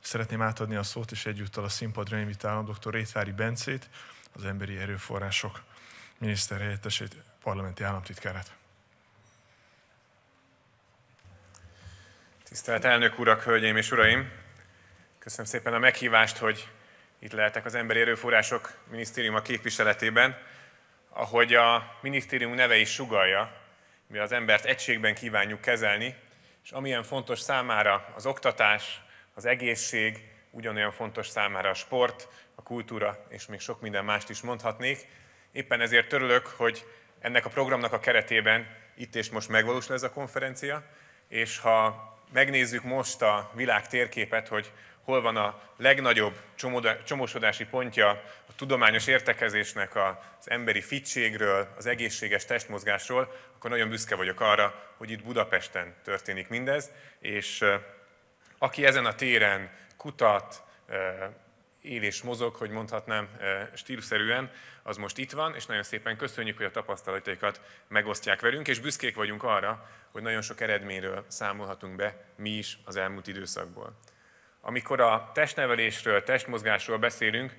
Szeretném átadni a szót, és egyúttal a színpadra invitálom dr. Rétvári Bencét, az Emberi Erőforrások miniszterhelyettesét, parlamenti államtitkárát. Tisztelt elnök urak, hölgyeim és uraim! Köszönöm szépen a meghívást, hogy itt lehetek az Emberi Erőforrások Minisztériuma képviseletében. Ahogy a minisztérium neve is sugalja, mi az embert egységben kívánjuk kezelni, és amilyen fontos számára az oktatás, az egészség, ugyanolyan fontos számára a sport, a kultúra, és még sok minden mást is mondhatnék. Éppen ezért örülök, hogy ennek a programnak a keretében itt és most megvalósul ez a konferencia, és ha megnézzük most a világ térképet, hogy hol van a legnagyobb csomosodási pontja a tudományos értekezésnek az emberi fittségről, az egészséges testmozgásról, akkor nagyon büszke vagyok arra, hogy itt Budapesten történik mindez, és aki ezen a téren kutat, él és mozog, hogy mondhatnám stílszerűen, az most itt van, és nagyon szépen köszönjük, hogy a tapasztalataikat megosztják velünk, és büszkék vagyunk arra, hogy nagyon sok eredményről számolhatunk be mi is az elmúlt időszakból. Amikor a testnevelésről, testmozgásról beszélünk,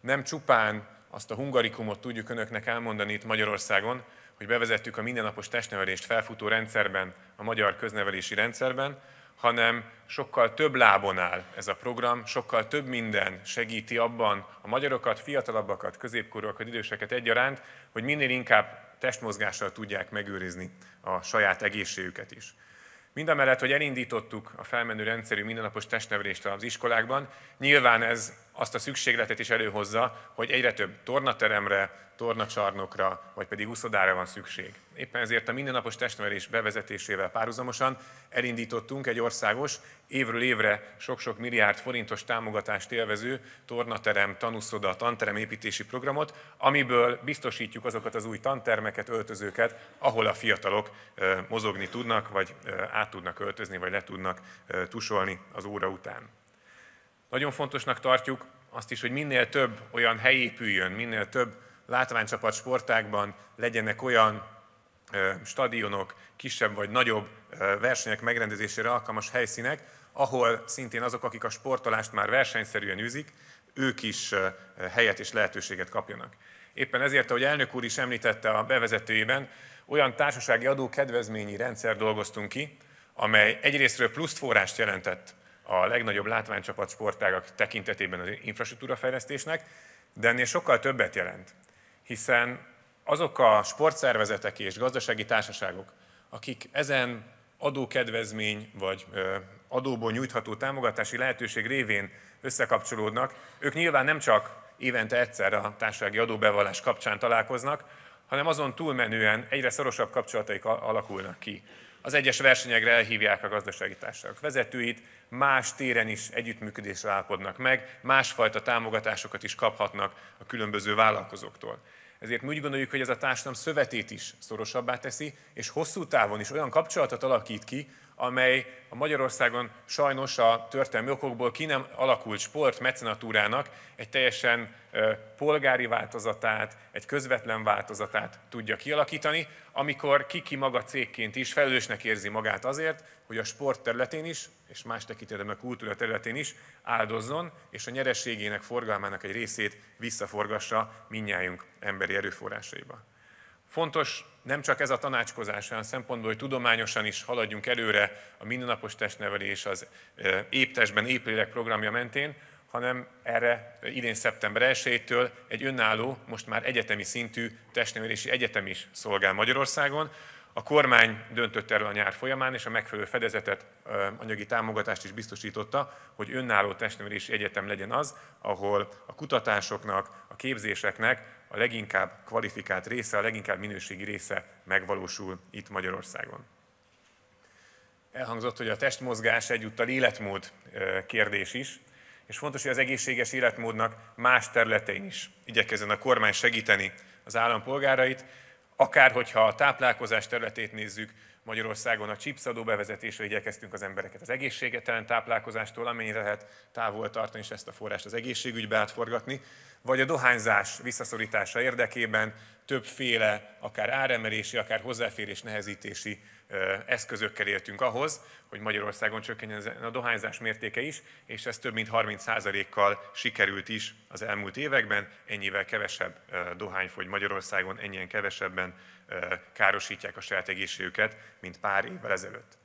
nem csupán azt a hungarikumot tudjuk önöknek elmondani itt Magyarországon, hogy bevezettük a mindennapos testnevelést felfutó rendszerben, a magyar köznevelési rendszerben, hanem sokkal több lábon áll ez a program, sokkal több minden segíti abban a magyarokat, fiatalabbakat, középkorúakat, időseket egyaránt, hogy minél inkább testmozgással tudják megőrizni a saját egészségüket is. Mindamellett, hogy elindítottuk a felmenő rendszerű mindennapos testnevelést az iskolákban, nyilván ez azt a szükségletet is előhozza, hogy egyre több tornateremre, tornacsarnokra, vagy pedig úszodára van szükség. Éppen ezért a mindennapos testnevelés bevezetésével párhuzamosan elindítottunk egy országos, évről évre sok-sok milliárd forintos támogatást élvező tornaterem, tanúszoda, tanterem építési programot, amiből biztosítjuk azokat az új tantermeket, öltözőket, ahol a fiatalok mozogni tudnak, vagy át tudnak öltözni, vagy le tudnak tusolni az óra után. Nagyon fontosnak tartjuk azt is, hogy minél több olyan hely épüljön, minél több látványcsapat sportákban legyenek olyan stadionok, kisebb vagy nagyobb versenyek megrendezésére alkalmas helyszínek, ahol szintén azok, akik a sportolást már versenyszerűen űzik, ők is helyet és lehetőséget kapjanak. Éppen ezért, ahogy elnök úr is említette a bevezetőjében, olyan társasági adó kedvezményi rendszer dolgoztunk ki, amely egyrésztről plusz forrást jelentett a legnagyobb látványcsapat sportágak tekintetében az infrastruktúrafejlesztésnek, de ennél sokkal többet jelent hiszen azok a sportszervezetek és gazdasági társaságok, akik ezen adókedvezmény vagy adóból nyújtható támogatási lehetőség révén összekapcsolódnak, ők nyilván nem csak évente egyszer a társasági adóbevallás kapcsán találkoznak, hanem azon túlmenően egyre szorosabb kapcsolataik alakulnak ki. Az egyes versenyekre elhívják a gazdasági társaságok vezetőit, más téren is együttműködésre állapodnak meg, másfajta támogatásokat is kaphatnak a különböző vállalkozóktól. Ezért mi úgy gondoljuk, hogy ez a társadalom szövetét is szorosabbá teszi, és hosszú távon is olyan kapcsolatot alakít ki, amely a Magyarországon sajnos a történelmi okokból ki nem alakult sport mecenatúrának egy teljesen polgári változatát, egy közvetlen változatát tudja kialakítani, amikor ki-ki maga cégként is felelősnek érzi magát azért, hogy a sport területén is, és más tekintetben a kultúra területén is áldozzon, és a nyerességének, forgalmának egy részét visszaforgassa minnyájunk emberi erőforrásaiba. Fontos nem csak ez a tanácskozás olyan szempontból, hogy tudományosan is haladjunk előre a mindennapos testnevelés, az épp testben épp lélek programja mentén, hanem erre idén szeptember 1-től egy önálló, most már egyetemi szintű testnevelési egyetem is szolgál Magyarországon. A kormány döntött erről a nyár folyamán, és a megfelelő fedezetet, anyagi támogatást is biztosította, hogy önálló testnevelési egyetem legyen az, ahol a kutatásoknak, a képzéseknek a leginkább kvalifikált része, a leginkább minőségi része megvalósul itt Magyarországon. Elhangzott, hogy a testmozgás egyúttal életmód kérdés is, és fontos, hogy az egészséges életmódnak más területein is igyekezzen a kormány segíteni az állampolgárait, akár hogyha a táplálkozás területét nézzük, Magyarországon a chipsadó bevezetésre igyekeztünk az embereket az egészségetlen táplálkozástól, amennyire lehet távol tartani, és ezt a forrást az egészségügybe átforgatni, vagy a dohányzás visszaszorítása érdekében többféle, akár áremelési, akár hozzáférés nehezítési eszközökkel értünk ahhoz, hogy Magyarországon csökkenjen a dohányzás mértéke is, és ez több mint 30%-kal sikerült is az elmúlt években. Ennyivel kevesebb dohány fogy Magyarországon, ennyien kevesebben károsítják a saját egészségüket, mint pár évvel ezelőtt.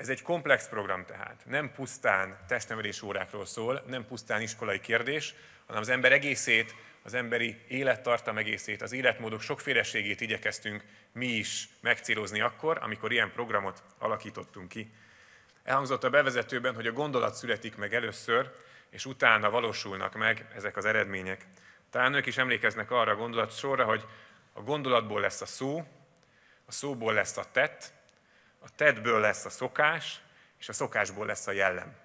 Ez egy komplex program tehát. Nem pusztán testnevelés órákról szól, nem pusztán iskolai kérdés, hanem az ember egészét, az emberi élettartam egészét, az életmódok sokféleségét igyekeztünk mi is megcélozni akkor, amikor ilyen programot alakítottunk ki. Elhangzott a bevezetőben, hogy a gondolat születik meg először, és utána valósulnak meg ezek az eredmények. Talán ők is emlékeznek arra a gondolat sorra, hogy a gondolatból lesz a szó, a szóból lesz a tett, a tettből lesz a szokás, és a szokásból lesz a jellem.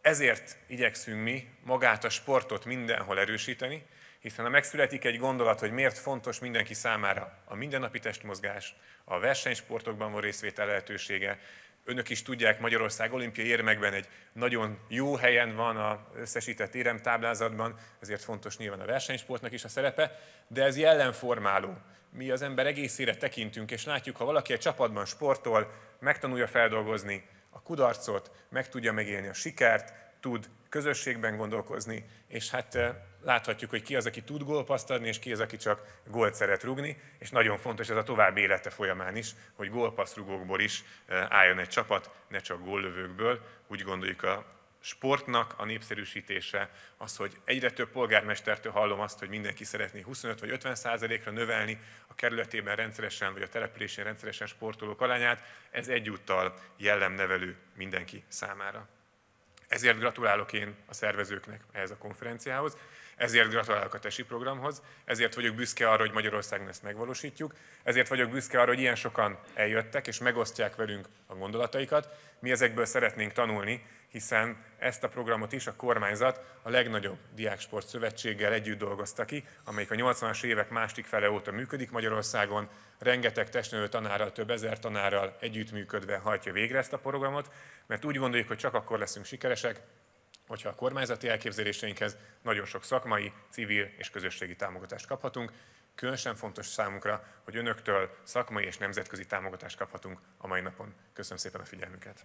Ezért igyekszünk mi magát a sportot mindenhol erősíteni, hiszen ha megszületik egy gondolat, hogy miért fontos mindenki számára a mindennapi testmozgás, a versenysportokban van részvétel lehetősége, önök is tudják, Magyarország olimpiai érmekben egy nagyon jó helyen van az összesített éremtáblázatban, ezért fontos nyilván a versenysportnak is a szerepe, de ez jellemformáló. Mi az ember egészére tekintünk, és látjuk, ha valaki egy csapatban sportol, megtanulja feldolgozni a kudarcot, meg tudja megélni a sikert, tud közösségben gondolkozni, és hát eh, láthatjuk, hogy ki az, aki tud gólpaszt adni, és ki az, aki csak gólt szeret rugni, és nagyon fontos ez a további élete folyamán is, hogy gólpasszrugókból is eh, álljon egy csapat, ne csak góllövőkből. Úgy gondoljuk a sportnak a népszerűsítése, az, hogy egyre több polgármestertől hallom azt, hogy mindenki szeretné 25 vagy 50 százalékra növelni a kerületében rendszeresen, vagy a településén rendszeresen sportolók alányát, ez egyúttal jellemnevelő mindenki számára. Ezért gratulálok én a szervezőknek ehhez a konferenciához, ezért gratulálok a TESI programhoz, ezért vagyok büszke arra, hogy Magyarországon ezt megvalósítjuk, ezért vagyok büszke arra, hogy ilyen sokan eljöttek és megosztják velünk a gondolataikat. Mi ezekből szeretnénk tanulni, hiszen ezt a programot is a kormányzat a legnagyobb diáksport szövetséggel együtt dolgozta ki, amelyik a 80-as évek másik fele óta működik Magyarországon, rengeteg testnevelő tanárral, több ezer tanárral együttműködve hajtja végre ezt a programot, mert úgy gondoljuk, hogy csak akkor leszünk sikeresek, hogyha a kormányzati elképzeléseinkhez nagyon sok szakmai, civil és közösségi támogatást kaphatunk. Különösen fontos számunkra, hogy önöktől szakmai és nemzetközi támogatást kaphatunk a mai napon. Köszönöm szépen a figyelmüket!